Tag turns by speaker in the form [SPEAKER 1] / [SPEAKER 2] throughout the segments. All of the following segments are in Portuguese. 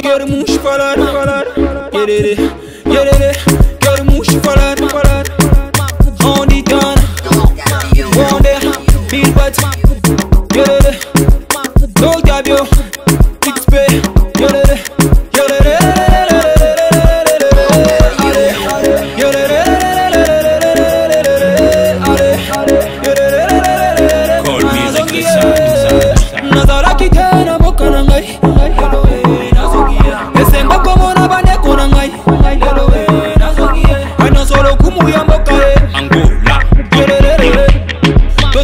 [SPEAKER 1] Queremos falar, falar, querer, querer, queremos falar, falar. Onde tá? Onde? Bilbat, querer, do Gabio,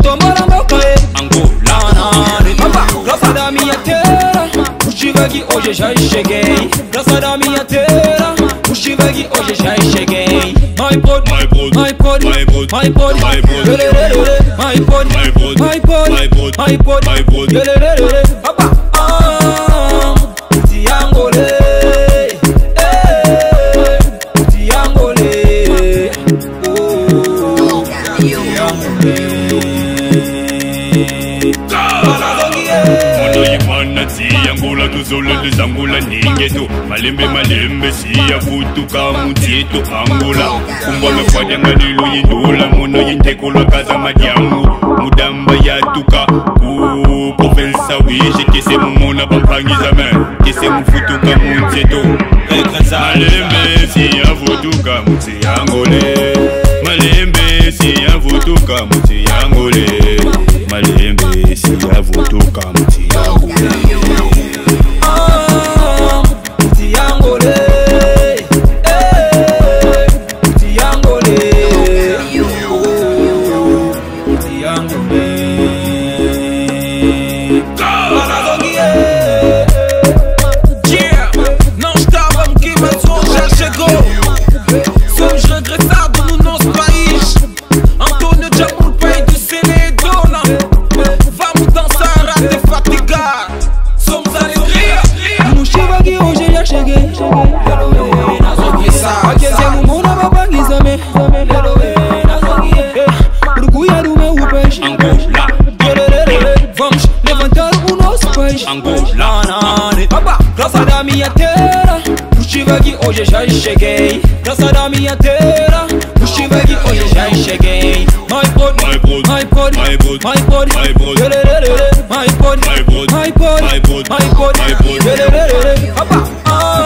[SPEAKER 1] totombola mboka ye
[SPEAKER 2] Angola,
[SPEAKER 1] grâce à dami ya tera ushivaki oje shaishegei grâce à dami ya tera ushivaki oje shaishegei my pod
[SPEAKER 2] My pod,
[SPEAKER 1] my pod
[SPEAKER 2] my pod,
[SPEAKER 1] my pod
[SPEAKER 2] my.
[SPEAKER 1] Yererere. my pod
[SPEAKER 2] My pod,
[SPEAKER 1] my pod
[SPEAKER 2] my pod,
[SPEAKER 1] my pod
[SPEAKER 2] my pod.
[SPEAKER 1] Yererere. Papa. Ah, Tiangole. Eh, Tiangole. Oh,
[SPEAKER 2] tuzula tuzulu tuzangula ningetu malembe malembe siyafutuka mutietu angula kumbwa mekwate ngadilu yindula muno yintekulu kaza madyangu mudamba yatuka kuprovensa wishe kese mumuna bampangiza me kese mufutuka mutietu malembe siyafutuka mutiyangule malembe siyafutuka
[SPEAKER 3] mutiyangule vamos
[SPEAKER 1] levantar o nosso país
[SPEAKER 2] Angola,
[SPEAKER 1] Papa, graça da minha terra Puxivaki hoje já cheguei Graça da minha terra Puxivaki hoje já cheguei My pod,
[SPEAKER 2] My pod,
[SPEAKER 1] my pod,
[SPEAKER 2] my pod,
[SPEAKER 1] my pod,
[SPEAKER 2] my pod.
[SPEAKER 1] Yererere, my pod,
[SPEAKER 2] My pod,
[SPEAKER 1] my pod,
[SPEAKER 2] my pod,
[SPEAKER 1] my pod,
[SPEAKER 2] my pod.
[SPEAKER 1] Yererere, Papa, ah,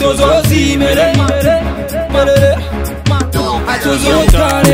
[SPEAKER 1] Matozozi, mere, mere, mere, mere, mere, mere, mere, mere, mere, mere,